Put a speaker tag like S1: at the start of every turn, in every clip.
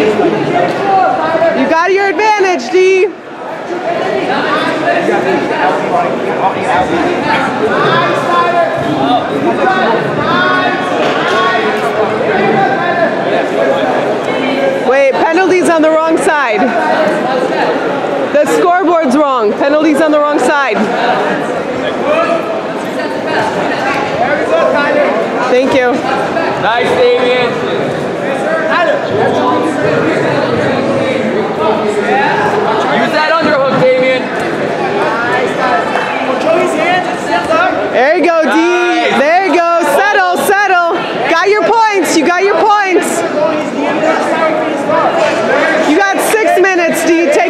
S1: You got your advantage, D. Wait, penalties on the wrong side. The scoreboard's wrong. Penalties on the wrong side. Thank you.
S2: Nice, Damien.
S1: you take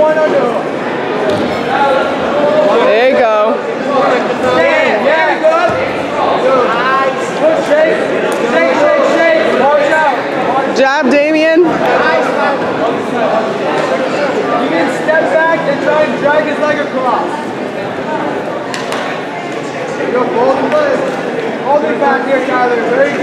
S1: There you go.
S3: Nice. Shake, shake, shake. Good
S1: job, Damien.
S3: You can step back and try and drag his leg across. Go, hold boulder back here, Tyler. Very good.